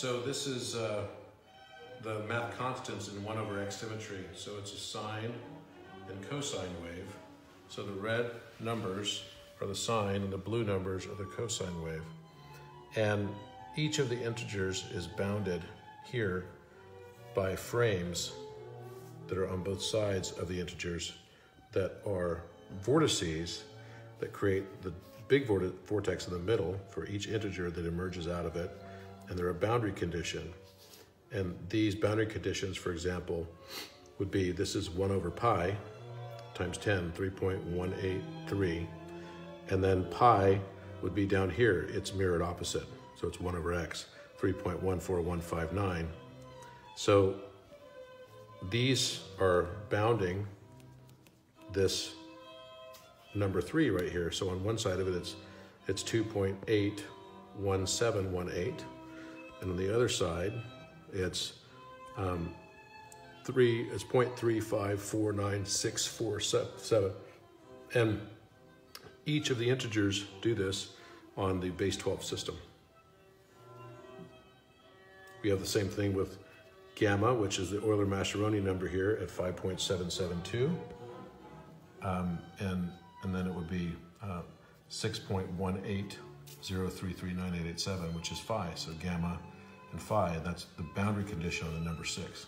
So this is uh, the math constants in 1 over x symmetry. So it's a sine and cosine wave. So the red numbers are the sine and the blue numbers are the cosine wave. And each of the integers is bounded here by frames that are on both sides of the integers that are vortices that create the big vortex in the middle for each integer that emerges out of it, and they're a boundary condition. And these boundary conditions, for example, would be this is 1 over pi times 10, 3.183. And then pi would be down here, its mirrored opposite. So it's 1 over x, 3.14159. So these are bounding this number three right here. So on one side of it, it's, it's 2.81718. And on the other side, it's um, three, it's 0.3549647. And each of the integers do this on the base 12 system. We have the same thing with gamma, which is the Euler-Mascheroni number here at 5.772. Um, and, and then it would be uh, 6.180339887, which is phi. So gamma and phi, that's the boundary condition on the number six.